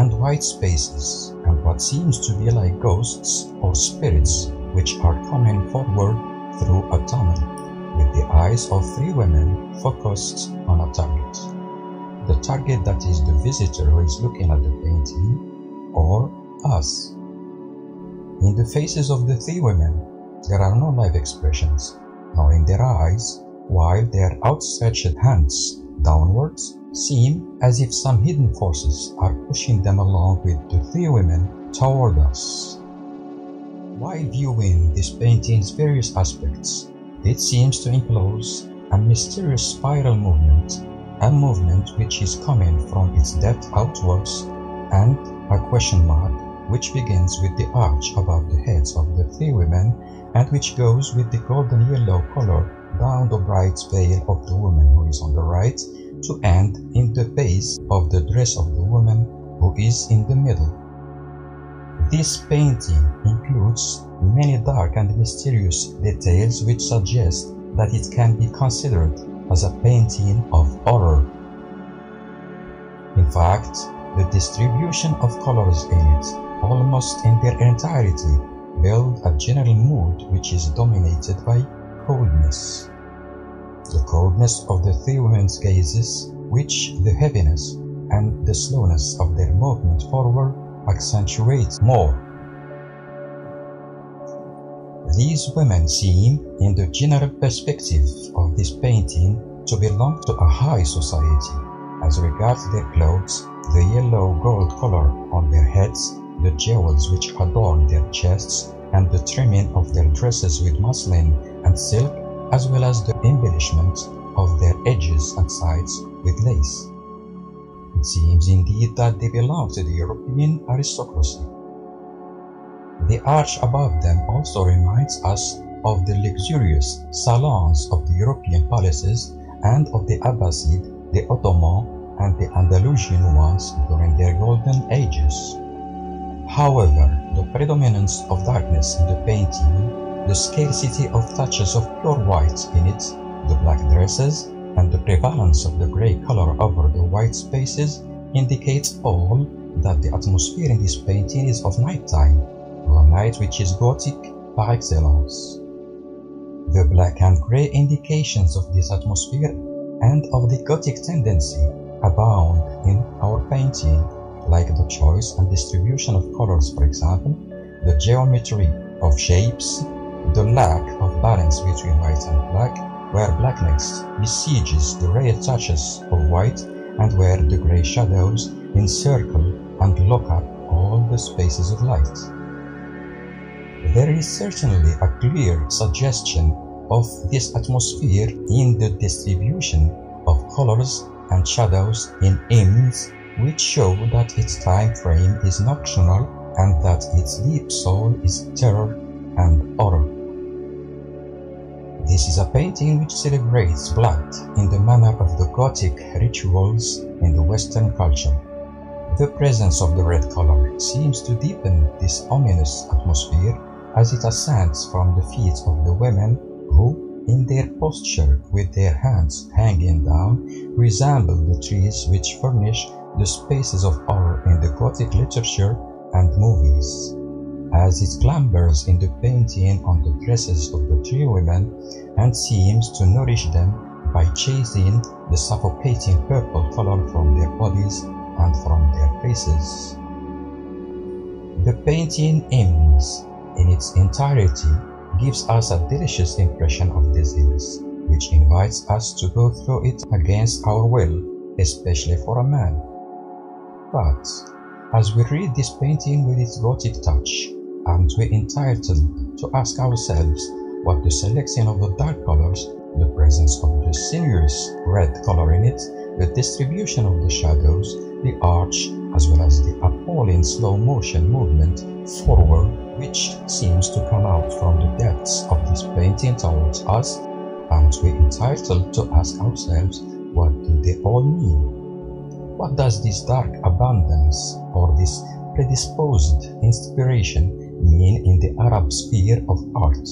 and white spaces and what seems to be like ghosts or spirits which are coming forward through a tunnel with the eyes of three women focused on a target. The target that is the visitor who is looking at the painting or us. In the faces of the three women, there are no live expressions, nor in their eyes, while their outstretched hands downwards seem as if some hidden forces are pushing them along with the three women toward us. While viewing this painting's various aspects, it seems to enclose a mysterious spiral movement, a movement which is coming from its depth outwards, and a question mark which begins with the arch above the heads of the three women and which goes with the golden yellow color down the bright veil of the woman who is on the right to end in the base of the dress of the woman who is in the middle. This painting includes many dark and mysterious details which suggest that it can be considered as a painting of horror. In fact, the distribution of colors in it, almost in their entirety, build a general mood which is dominated by coldness. The coldness of the three women's gazes, which the heaviness and the slowness of their movement forward accentuate more. These women seem, in the general perspective of this painting, to belong to a high society. As regards their clothes, the yellow gold color on their heads, the jewels which adorn their chests, and the trimming of their dresses with muslin and silk, as well as the embellishment of their edges and sides with lace. It seems indeed that they belong to the European aristocracy. The arch above them also reminds us of the luxurious salons of the European palaces and of the Abbasid, the Ottoman, and the Andalusian ones during their golden ages. However, the predominance of darkness in the painting, the scarcity of touches of pure white in it, the black dresses, and the prevalence of the grey color over the white spaces indicates all that the atmosphere in this painting is of nighttime, a night which is Gothic par excellence. The black and grey indications of this atmosphere and of the Gothic tendency abound in our painting, like the choice and distribution of colors, for example, the geometry of shapes, the lack of balance between white and black, where blackness besieges the rare touches of white and where the grey shadows encircle and lock up all the spaces of light. There is certainly a clear suggestion of this atmosphere in the distribution of colors and shadows in hymns which show that its time frame is nocturnal and that its deep soul is terror and horror. This is a painting which celebrates blood in the manner of the Gothic rituals in the Western culture. The presence of the red color seems to deepen this ominous atmosphere as it ascends from the feet of the women who, in their posture with their hands hanging down, resemble the trees which furnish the spaces of horror in the Gothic literature and movies. As it clambers in the painting on the dresses of the three women and seems to nourish them by chasing the suffocating purple color from their bodies and from their faces. The painting ends in its entirety gives us a delicious impression of disease, which invites us to go through it against our will, especially for a man. But, as we read this painting with its Gothic touch, aren't we entitled to ask ourselves what the selection of the dark colors, the presence of the sinuous red color in it, the distribution of the shadows, the arch, as well as the appalling slow motion movement forward which seems to come out from the depths of this painting towards us, aren't we entitled to ask ourselves what do they all mean? What does this dark abundance or this predisposed inspiration mean in the Arab sphere of art?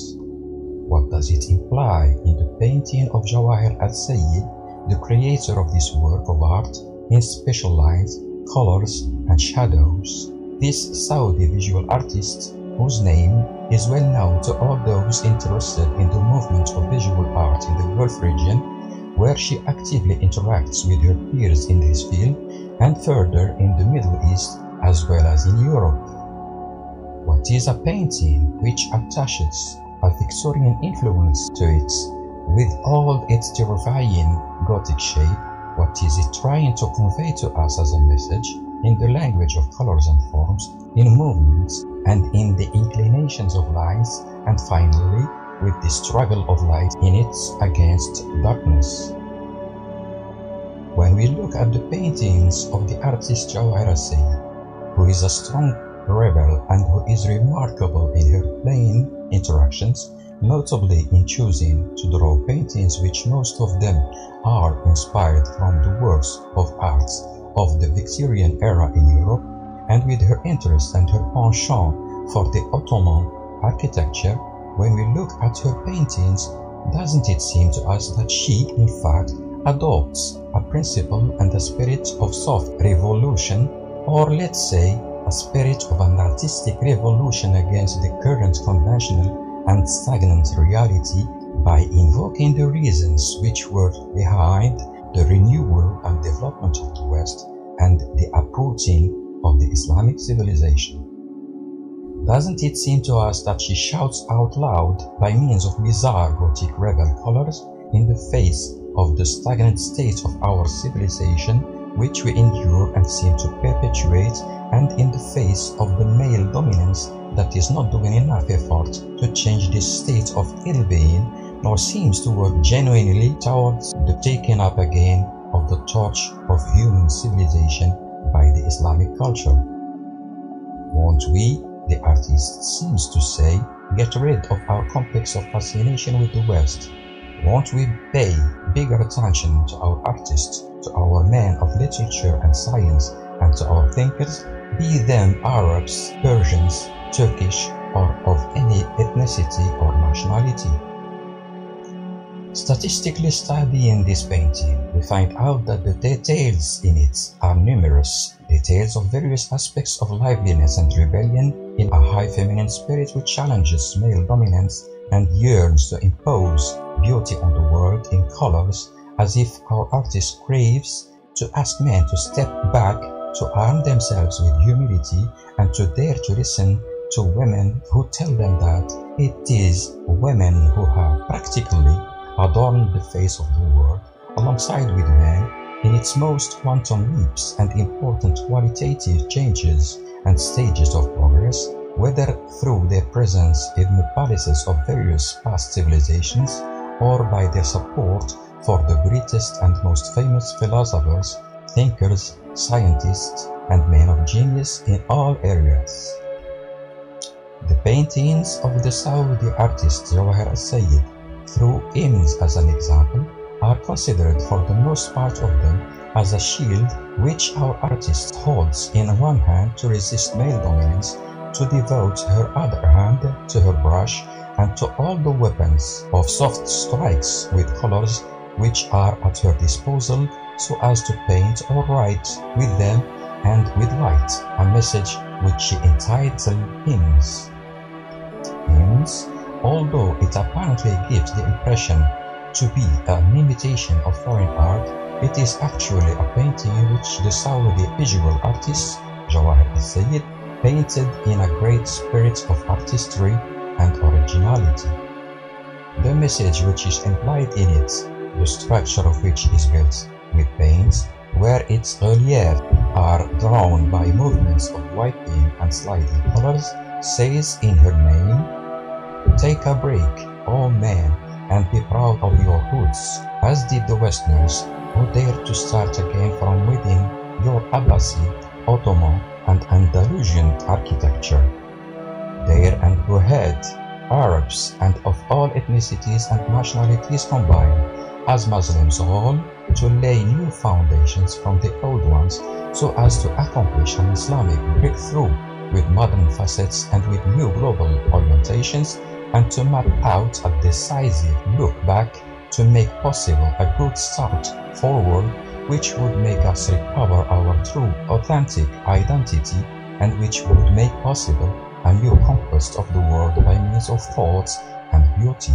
What does it imply in the painting of Jawaher Al-Sayed, the creator of this work of art, in special lines colors and shadows. This Saudi visual artist, whose name is well known to all those interested in the movement of visual art in the Gulf region, where she actively interacts with her peers in this field and further in the Middle East as well as in Europe. What is a painting which attaches a Victorian influence to it with all its terrifying Gothic shape? What is it trying to convey to us as a message? in the language of colors and forms, in movements, and in the inclinations of lines, and finally, with the struggle of light in it against darkness. When we look at the paintings of the artist Jawaher Sayed, who is a strong rebel and who is remarkable in her plain interactions, notably in choosing to draw paintings which most of them are inspired from the works of arts of the Victorian era in Europe and with her interest and her penchant for the Ottoman architecture, when we look at her paintings, doesn't it seem to us that she, in fact, adopts a principle and a spirit of soft revolution, or let's say, spirit of an artistic revolution against the current conventional and stagnant reality by invoking the reasons which were behind the renewal and development of the West and the approaching of the Islamic civilization. Doesn't it seem to us that she shouts out loud by means of bizarre Gothic rebel colors in the face of the stagnant state of our civilization which we endure and seem to perpetuate and in the face of the male dominance that is not doing enough effort to change this state of ill-being nor seems to work genuinely towards the taking up again of the torch of human civilization by the Islamic culture. Won't we, the artist seems to say, get rid of our complex of fascination with the West? Won't we pay bigger attention to our artists, to our men of literature and science, and to our thinkers, be them Arabs, Persians, Turkish, or of any ethnicity or nationality? Statistically studying this painting, we find out that the details in it are numerous, details of various aspects of liveliness and rebellion in a high feminine spirit which challenges male dominance and yearns to impose beauty on the world in colors as if our artist craves to ask men to step back, to arm themselves with humility, and to dare to listen to women who tell them that it is women who have practically adorned the face of the world alongside with men in its most quantum leaps and important qualitative changes and stages of progress, whether through their presence in the palaces of various past civilizations or by their support for the greatest and most famous philosophers, thinkers, scientists, and men of genius in all areas. The paintings of the Saudi artist Jawaher Sayed through hymns as an example, are considered for the most part of them as a shield which our artist holds in one hand to resist male dominance, to devote her other hand to her brush and to all the weapons of soft strikes with colors which are at her disposal so as to paint or write with them and with light a message which she entitled hymns. Hymns Although it apparently gives the impression to be an imitation of foreign art, it is actually a painting in which the Saudi visual artist Jawaher Al-Sayed painted in a great spirit of artistry and originality. The message which is implied in it, the structure of which is built paints, where its relief are drawn by movements of wiping and sliding colors, says in her name Take a break, O man, and be proud of your roots, as did the Westerners, who dared to start again from within your Abbasid, Ottoman, and Andalusian architecture. There and who had Arabs and of all ethnicities and nationalities combined, as Muslims all, to lay new foundations from the old ones so as to accomplish an Islamic breakthrough with modern facets and with new global orientations and to map out a decisive look back to make possible a good start forward which would make us recover our true, authentic identity and which would make possible a new conquest of the world by means of thoughts and beauty.